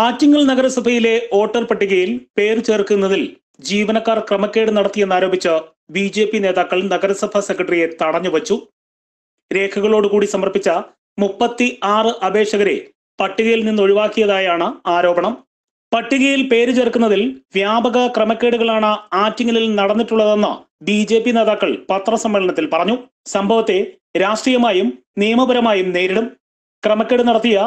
ആറ്റിങ്ങൽ നഗരസഭയിലെ വോട്ടർ പട്ടികയിൽ പേര് ചേർക്കുന്നതിൽ ജീവനക്കാർ ക്രമക്കേട് നടത്തിയെന്നാരോപിച്ച് ബി ജെ പി നേതാക്കൾ നഗരസഭാ സെക്രട്ടറിയെ തടഞ്ഞുവച്ചു. രേഖകളോടുകൂടി സമർപ്പിച്ച മുപ്പത്തി ആറ് അപേക്ഷകരെ പട്ടികയിൽ നിന്ന് ഒഴിവാക്കിയതായാണ് ആരോപണം. പട്ടികയിൽ പേര് ചേർക്കുന്നതിൽ വ്യാപക ക്രമക്കേടുകളാണ് ആറ്റിങ്ങലിൽ നടന്നിട്ടുള്ളതെന്ന് ബി ജെ പി നേതാക്കൾ പത്രസമ്മേളനത്തിൽ പറഞ്ഞു. സംഭവത്തെ രാഷ്ട്രീയമായും നിയമപരമായും നേരിടും. ക്രമക്കേട് നടത്തിയ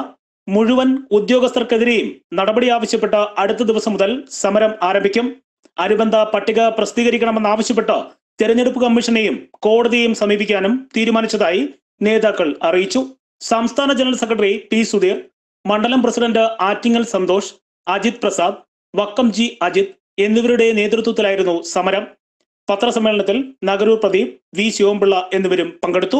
മുഴുവൻ ഉദ്യോഗസ്ഥർക്കെതിരെയും നടപടി ആവശ്യപ്പെട്ട് അടുത്ത ദിവസം മുതൽ സമരം ആരംഭിക്കും. അനുബന്ധ പട്ടിക പ്രസിദ്ധീകരിക്കണമെന്നാവശ്യപ്പെട്ട് തെരഞ്ഞെടുപ്പ് കമ്മീഷനെയും കോടതിയെയും സമീപിക്കാനും തീരുമാനിച്ചതായി നേതാക്കൾ അറിയിച്ചു. സംസ്ഥാന ജനറൽ സെക്രട്ടറി ടി സുധീർ മണ്ഡലം പ്രസിഡന്റ് ആറ്റിങ്ങൽ സന്തോഷ് അജിത് പ്രസാദ് വക്കം ജി അജിത് എന്നിവരുടെ നേതൃത്വത്തിലായിരുന്നു സമരം. പത്രസമ്മേളനത്തിൽ നഗരൂർ പ്രദീപ് വി ശിവംപിള്ള എന്നിവരും പങ്കെടുത്തു.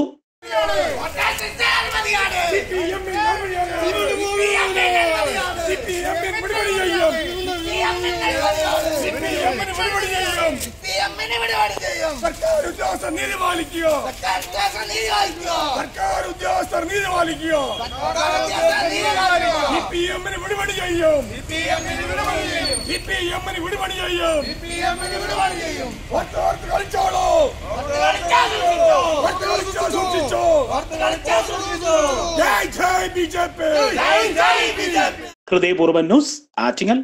സർക്കാർ ഉദ്യോഗസ്ഥർ നീതി പാലിക്കുക സർക്കാർ ഉദ്യോഗസ്ഥർ നീതി പാലിക്കുക സി പി എമ്മിന് വിടുപണി ചെയ്യും സി പി എമ്മിന് വിടുപണി ചെയ്യും. ഹൃദയപൂർവം ന്യൂസ് ആറ്റിങ്ങൽ